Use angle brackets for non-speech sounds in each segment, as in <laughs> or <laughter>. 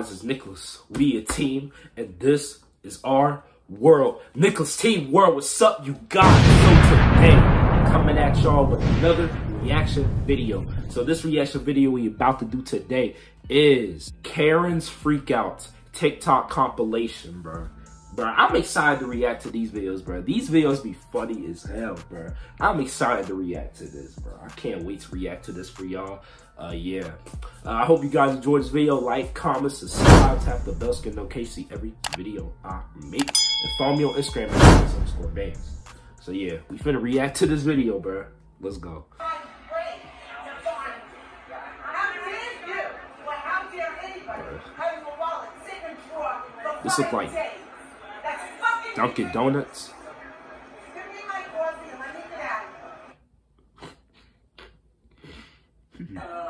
Guys? It's Nicholas. We a team, and this is our world. Nicholas Team World, what's up, you guys? So today, I'm coming at y'all with another reaction video. So this reaction video we about to do today is Karen's Freakouts TikTok compilation, bro. Bro, I'm excited to react to these videos, bro. These videos be funny as hell, bro. I'm excited to react to this, bro. I can't wait to react to this for y'all. Uh, yeah. Uh, I hope you guys enjoyed this video. Like, comment, subscribe, tap the bell so you know see every video I make. And follow me on Instagram at underscore bands. So yeah, we finna react to this video, bro. Let's go. This look like Dunkin' Donuts. <laughs>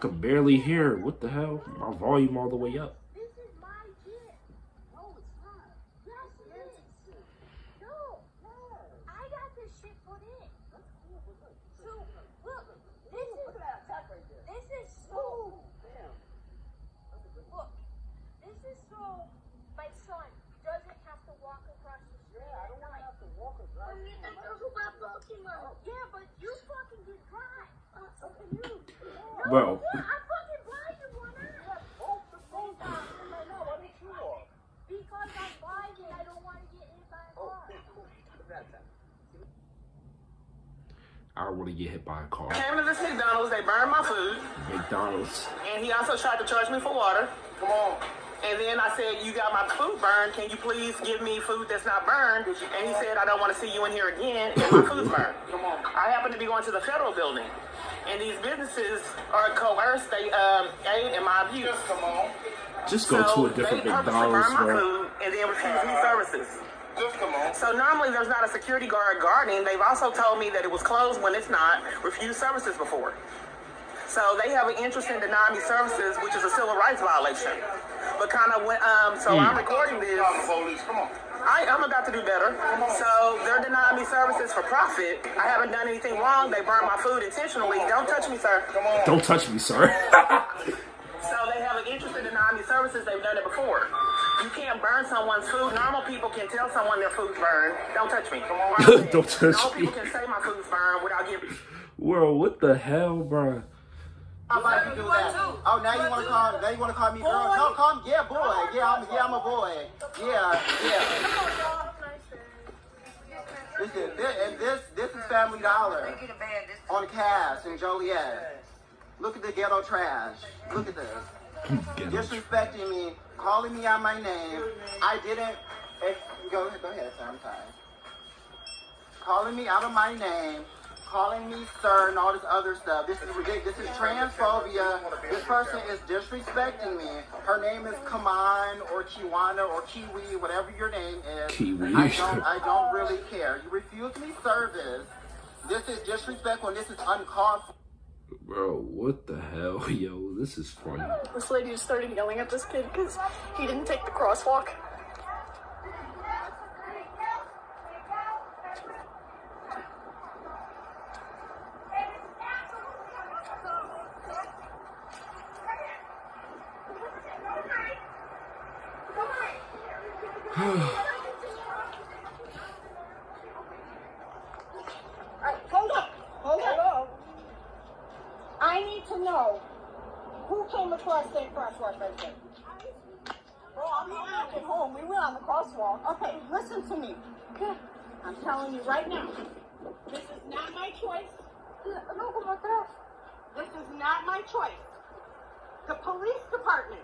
could barely hear. What the hell? My volume all the way up. Bro. I don't want to oh, get hit by a car. I Came to this McDonald's, they burned my food. McDonald's. And he also tried to charge me for water. Come on. And then I said, you got my food burned. Can you please give me food that's not burned? And he said, I don't want to see you in here again. And my food's <laughs> burned. Come on. I happen to be going to the federal building. And these businesses are coerced. They um, aid in my abuse. Just come on. Just go so to a different they McDonald's. Burn my food and then refuse me services. Just come on. So normally there's not a security guard guarding. They've also told me that it was closed when it's not. Refused services before. So they have an interest in denying me services, which is a civil rights violation. But kind of went. um, so mm. I'm recording this. Come on. I, am about to do better. So they're denying me services for profit. I haven't done anything wrong. They burned my food intentionally. Don't touch me, sir. Come on. Don't touch me, sir. <laughs> so they have an interest in denying me services. They've done it before. You can't burn someone's food. Normal people can tell someone their food's burned. Don't touch me. <laughs> Don't touch Normal me. people can say my food's burned without giving. Bro, what the hell, bro? How about you do that? Oh, now you want to call? Now you want to call me girl? No, call me. Yeah, boy. Yeah, I'm. Yeah, I'm a boy. Yeah, yeah. This is this, and this this is Family Dollar on Cass in Joliet. Look at the ghetto trash. Look at this. <laughs> Disrespecting me, calling me out my name. I didn't. Eh, go ahead, go ahead, sir. I'm sorry. Calling me out of my name calling me sir and all this other stuff. This is ridiculous. This is transphobia. This person is disrespecting me. Her name is Kaman or Kiwana or Kiwi, whatever your name is. Kiwi. I don't, I don't really care. You refuse me service. This is disrespectful and this is uncalled for. Bro, what the hell? <laughs> Yo, this is funny. This lady just started yelling at this kid because he didn't take the crosswalk. hold up. Hold up. I need to know who came across that crosswalk right there. Bro, I'm not walking home. We went on the crosswalk. Okay, listen to me. I'm telling you right now. This is not my choice. This is not my choice. The police department.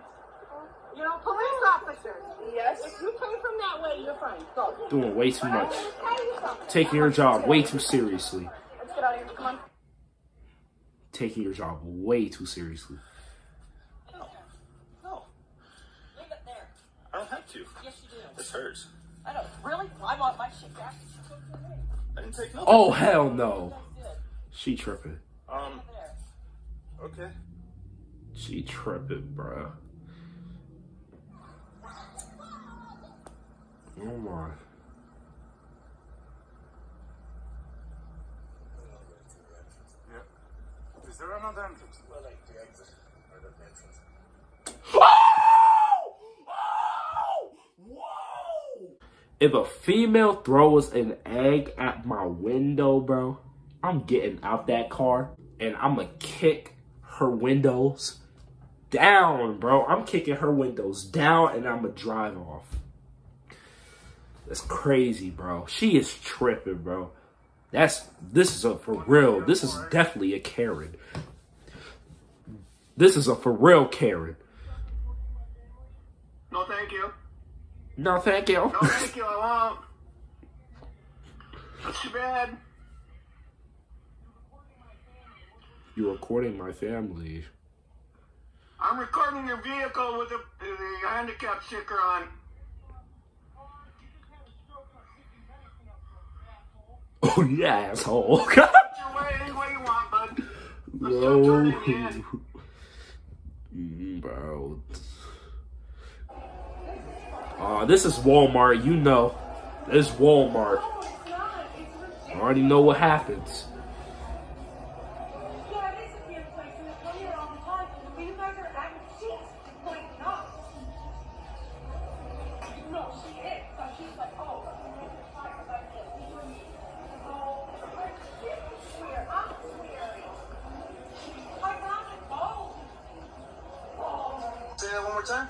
Oh. You know, police oh. officers. Yes. If you came from that way, you're fine. Go. Doing way too much. gonna tell you something. Taking your job way too seriously. Let's get out of here. Come on. Taking your job way too seriously. No. No. Leave it there. I don't have to. Yes, you do. It's hers. I don't. Really? I want my shit back. I didn't take nothing. Oh hell no. She tripping. Um. Okay. She tripping, bruh. Oh my. Yeah. Is there another entrance? Well, like the exit or the entrance. If a female throws an egg at my window, bro, I'm getting out that car and I'm gonna kick her windows down, bro. I'm kicking her windows down and I'm gonna drive off. That's crazy, bro. She is tripping, bro. That's this is a for real. This is definitely a Karen. This is a for real Karen. No, thank you. No, thank you. No, thank you. I won't. That's too bad. You're recording my family. I'm recording your vehicle with the, the handicap sticker on. <laughs> Oh yeah, asshole. Get your way any way you want, bud. Let's Yo. not turn in. <laughs> Mm, bro. Uh, this is Walmart, you know. This is Walmart. I already know what happens. It's. Say that one more time.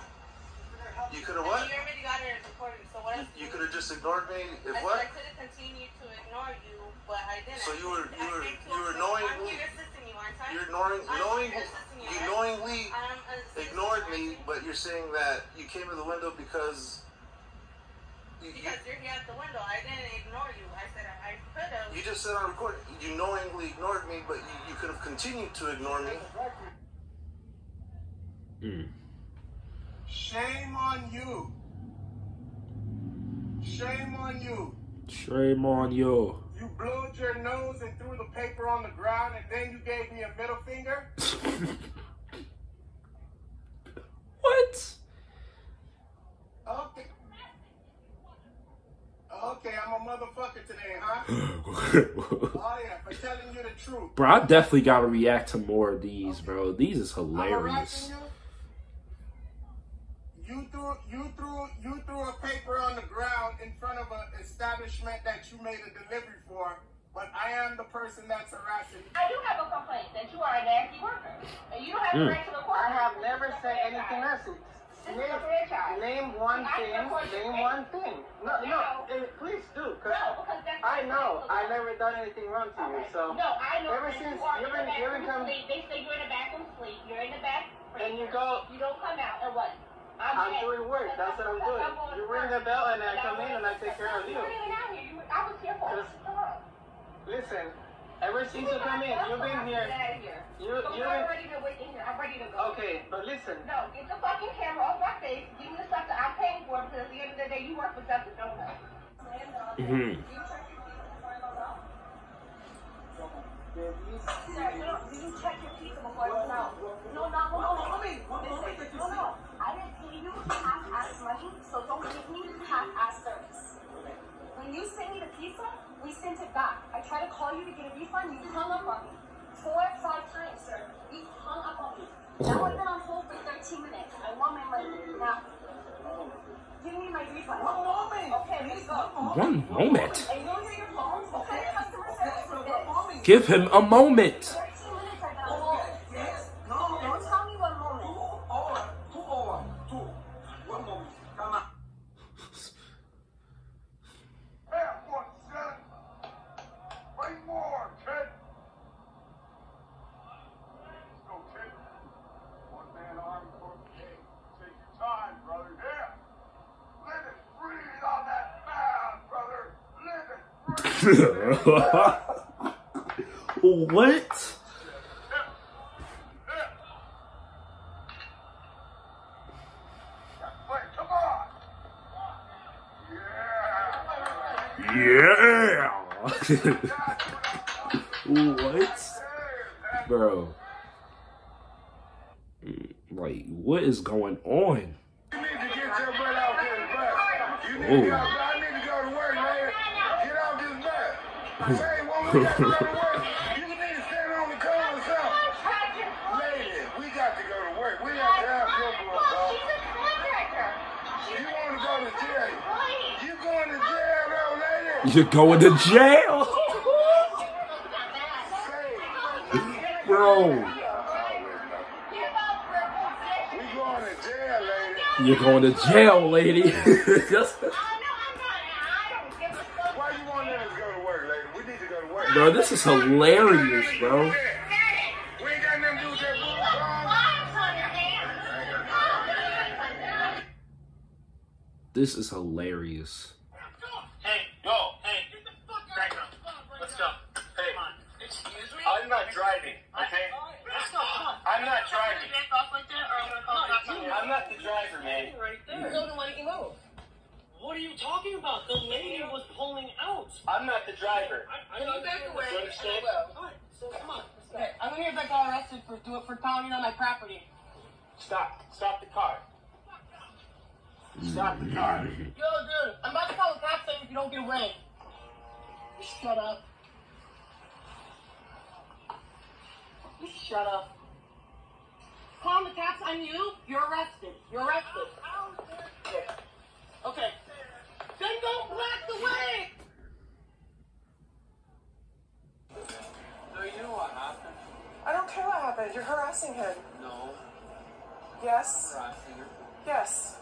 You could have what? You already got it recorded, so what else? You could have just ignored me. If I what? I could have continued to ignore you, but I didn't. So you were- you were- you were a- knowingly- I'm here assisting you, aren't I? You're ignoring, I'm knowing, here you. you knowingly ignored me, but you're saying that you came to the window because you, you, Because you're here at the window. I didn't ignore you. I said I, I could have. you just said on recording you knowingly ignored me, but you, you could have continued to ignore me. Mm. Shame on you. Shame on you. Shame on you. You blew your nose and threw the paper on the ground, and then you gave me a middle finger. <laughs> what? Okay. Okay, I'm a motherfucker today, huh? <laughs> Oh yeah, for telling you the truth. bro, I definitely gotta react to more of these, bro. These is hilarious. Harassing you. You threw you threw you threw a paper on the ground in front of an establishment that you made a delivery for, but I am the person that's harassing. I do have a complaint that you are a nasty worker. And you don't have Mm. the right to record. I have never said anything else. This is a franchise. Name one thing. Name one thing. No, no, eh, please do, cause No, because I know Okay. I never done anything wrong to you. So No, I know ever that since you are you in the you haven't bathroom come- sleep. They say you're in the bathroom sleep. You're in the back. And you go- You don't come out and what? I'm dead. doing work. That's what I'm doing. You ring the bell and I come in and I take care of you. You weren't even out here. You, I was here for it. Listen, ever since you come in, you've been here. Get out of here. You So you I'm been ready to wait in here. I'm ready to go. okay, but listen. No, get the fucking camera off my face. Give me the stuff that I'm paying for because at the end of the day, you work for Justice, don't you? Mhm. Sir, you don't, did you check your pizza before it went out? No, no, no, no, no, listen, no, no. I didn't pay you half-ass money, so don't give me half-ass service. When you sent me the pizza, we sent it back. I tried to call you to get a refund, you hung up on me. Four or five times, sir. You hung up on me. Now I've been on hold for 13 minutes. I want my money. Now, give me my refund. One moment. Okay, let's go. One moment. And you don't your phone? What kind of customer service is this? Give him a moment. 13 minutes I got hold. Don't tell me one moment. Over, two over, two. One moment. Come on. Air Force what? Yeah. <laughs> what? Bro. Mm, like, what is going on? You You're going to jail. Bro. You're going to jail, lady. <laughs> bro, this is hilarious, bro. We ain't got nothing to do with that bull, This is hilarious. Hey, yo, hey, back up. Let's go. Hey, excuse me? I'm not driving, okay? Let's go. I'm not driving. Back off like that, or I'm gonna call the cops on you. I'm not the driver, man. Right there. So then why don't you move? What are you talking about? The lady was pulling out. I'm not the driver. I, I Can you back away? You understand? I will. Alright, so come on. Okay, I'm gonna get that guy arrested for do it for pounding on my property. Stop. Stop the car. Stop the car. Yo, dude, I'm about to call the cops if you don't get away. Shut up. You shut up. Call the cops on you. You're arrested. You're arrested. Okay. Then don't block the way. So you know what happened? I don't care what happened. You're harassing him. No. Yes. Harassing her. Yes.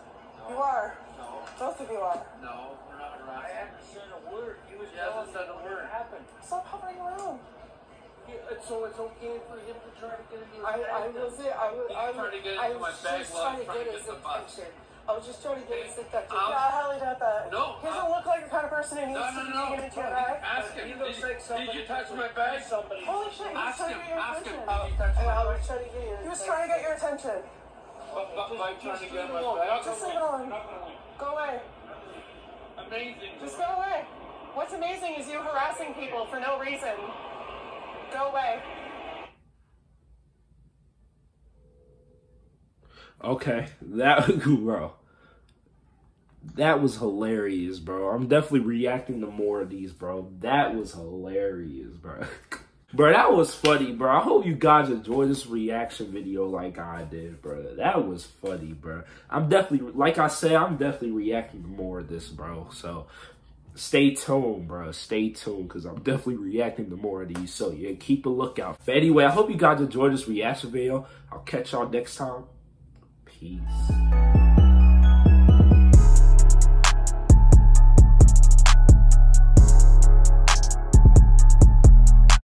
You are. No. Both of you are. No, we're not harassing. I haven't said a word. He was telling me what word happened. Stop hovering around. So it's okay for him to try to get into his I, bag I then? was it. I was. He's I, trying to get I into my was bag just while trying to trying get his get attention. I was just trying to get his attention. I'll- Yeah, highly doubt that. No, He doesn't I'll- look like the kind of person who needs No, to no, be no. taken into your bag. Ask him. He Did, looks like did you touch my bag? Somebody. Holy shit! He was Ask trying him. to get your Ask him. attention. Did you touch my I was trying to get your. He was trying to get your attention. But, but by trying to get my bag. Just leave it alone. Go away. Amazing. Just go away. What's amazing is you harassing people for no reason. Go away. Okay, that <laughs> bro. That was hilarious, bro. I'm definitely reacting to more of these, bro. That was hilarious, bro. <laughs> Bro, that was funny, bro. I hope you guys enjoyed this reaction video like I did, bro. That was funny, bro. I'm definitely, like I said, I'm definitely reacting to more of this, bro. So stay tuned, bro. Stay tuned because I'm definitely reacting to more of these. So yeah, keep a lookout. But anyway, I hope you guys enjoyed this reaction video. I'll catch y'all next time. Peace.